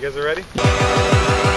You guys are ready?